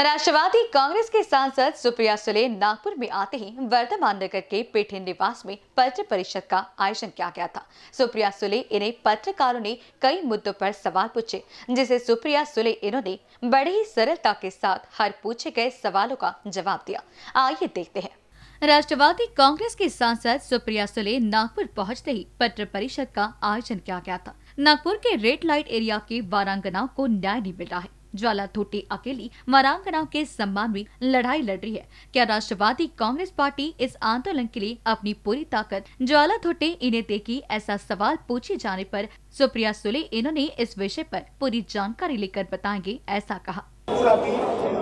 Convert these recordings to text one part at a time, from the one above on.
राष्ट्रवादी कांग्रेस के सांसद सुप्रिया सुले नागपुर में आते ही वर्धमान नगर के पेठे निवास में पत्र परिषद का आयोजन किया गया था। सुप्रिया सुले इन्हें पत्रकारों ने कई मुद्दों पर सवाल पूछे, जिसे सुप्रिया सुले इन्होंने बड़ी ही सरलता के साथ हर पूछे गए सवालों का जवाब दिया। आइए देखते हैं। राष्ट्रवादी कांग्रेस के सांसद सुप्रिया सुले नागपुर पहुँचते ही पत्र परिषद का आयोजन किया गया था। नागपुर के रेड लाइट एरिया के वारांगनाओं को न्याय नहीं मिल रहा है। ज्वाला थोटी अकेली वारांगनाओं के सम्मान में लड़ाई लड़ रही है। क्या राष्ट्रवादी कांग्रेस पार्टी इस आंदोलन के लिए अपनी पूरी ताकत ज्वाला थोटे इन्हें देगी? ऐसा सवाल पूछे जाने पर सुप्रिया सुले इन्होंने इस विषय पर पूरी जानकारी लेकर बताएँगे, ऐसा कहा।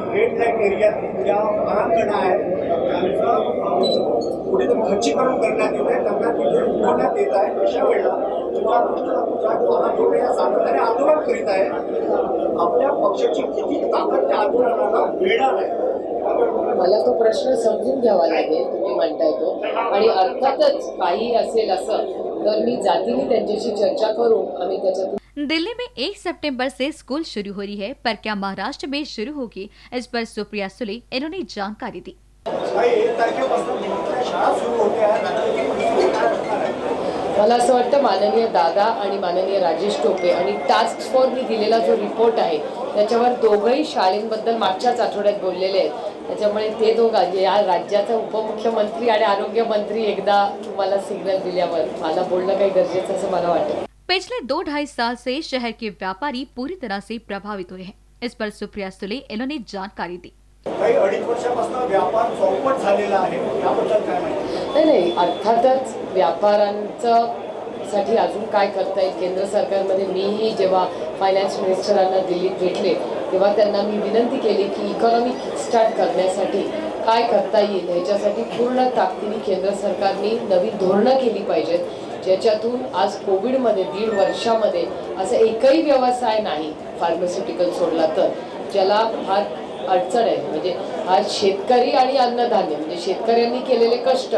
रेड आपल्या पक्षाची किती ताकद त्या आंदोलनाला मिळणार आहे? मला तो प्रश्न समजून घ्यावा लागेल तुम्ही म्हणताय तो. आणि अर्थातच काही असेल असं तर मी जातीने त्यांच्याशी चर्चा करू आम्ही त्याच्यातून दिल्ली में एक सितंबर से स्कूल शुरू हो रही है पर क्या महाराष्ट्र में शुरू होगी? इस पर सुप्रिया सुले इन्होंने जानकारी दी। मला असं वाटतं माननीय दादा आणि माननीय राजेश टोपे आणि टास्क फोर्सनी दिलेला जो रिपोर्ट आहे त्याच्यावर दोघंही शाळेंबद्दल मागच्याच आठवड्यात बोललेले आहेत. त्याच्यामुळे ते दोघं या राज्याचा उपमुख्यमंत्री आणि आरोग्यमंत्री एकदा तुम्हाला सिग्नल दिल्यावर मला बोलणं काही गरजेचं असं मला वाटतं. पिछले दो ढाई साल से शहर के व्यापारी पूरी तरह से प्रभावित हुए हैं। इस पर सुप्रिया सुले इन्होंने जानकारी दी। काही अडीच वर्षापासून व्यापार चौपट झालेला आहे. याबद्दल काय माहिती? नाही नाही. अर्थातच व्यापाऱ्यांचं साठी अजून काय करता येईल? केंद्र सरकारमध्ये मीही जेव्हा फायनान्स मिनिस्टरांना दिल्लीत भेटले तेव्हा त्यांना मी विनंती केली की इकॉनॉमी किकस्टार्ट करण्यासाठी काय करता येईल? ह्याच्यासाठी पूर्ण ताकदीने केंद्र सरकारने नवीन धोरणं केली पाहिजेत ज्याच्यातून आज कोविडमध्ये दीड वर्षामध्ये असा एकही व्यवसाय नाही फार्मास्युटिकल सोडला तर ज्याला फार अडचण आहे. म्हणजे आज शेतकरी आणि अन्नधान्य म्हणजे शेतकऱ्यांनी केलेले कष्ट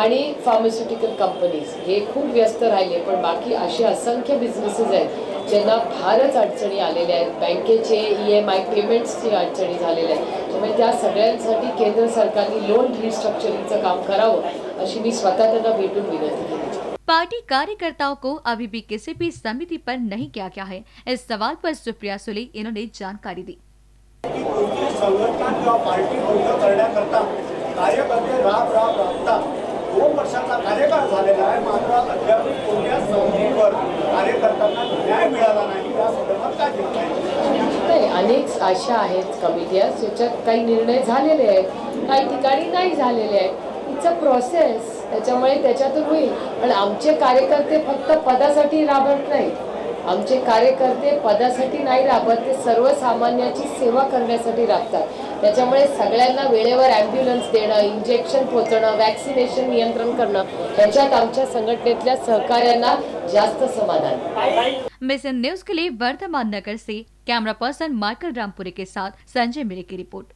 आणि फार्मास्युटिकल कंपनीज हे खूप व्यस्त राहिले पण बाकी असे असंख्य बिझनेसेस आहेत ज्यांना फारच अडचणी आलेल्या आहेत. बँकेचे ई एम आय पेमेंट्सची अडचणी झालेल्या आहेत. त्यामुळे त्या सगळ्यांसाठी केंद्र सरकारने लोन रिस्ट्रक्चरिंगचं काम करावं अशी मी स्वतः त्यांना भेटून विनंती केली. पार्टी कार्यकर्ताओं को अभी भी किसी भी समिति पर नहीं किया गया है। इस सवाल पर सुप्रिया सुले इन्होंने जानकारी दी। संघटना किंवा पार्टी करण्याकरता कार्यकर्ते राब राब राबतात दोन वर्षाचा कार्यकाळ झालेला आहे. मात्र अद्याप कोणत्या संधीवर कार्यकर्त्यांना न्याय मिळाला नाही या संदर्भात काय नाही अनेक अशा आहेत कमिट्या ज्याच्यात काही निर्णय झालेले आहेत काही ठिकाणी नाही झालेले आहेत. इट्स अ प्रोसेस त्याच्यामुळे त्याच्यातून होईल. पण आमचे कार्यकर्ते फक्त पदासाठी राबत नाहीत आमचे कार्यकर्ते पदासाठी नाही राबत ते सर्वसामान्याची सेवा करण्यासाठी राबतात. त्याच्यामुळे सगळ्यांना वेळेवर ॲम्ब्युलन्स देणं इंजेक्शन पोचणं वॅक्सिनेशन नियंत्रण करणं ह्याच्यात आमच्या संघटनेतल्या सहकार्यांना जास्त समाधान. मिशन न्यूज के लिए वर्धमान नगर से कैमरा पर्सन माइकल रामपुरे के साथ संजय मिरे की रिपोर्ट